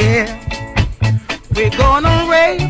yeah. We're gonna raise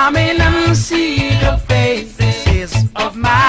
Mommy, let me see the faces of my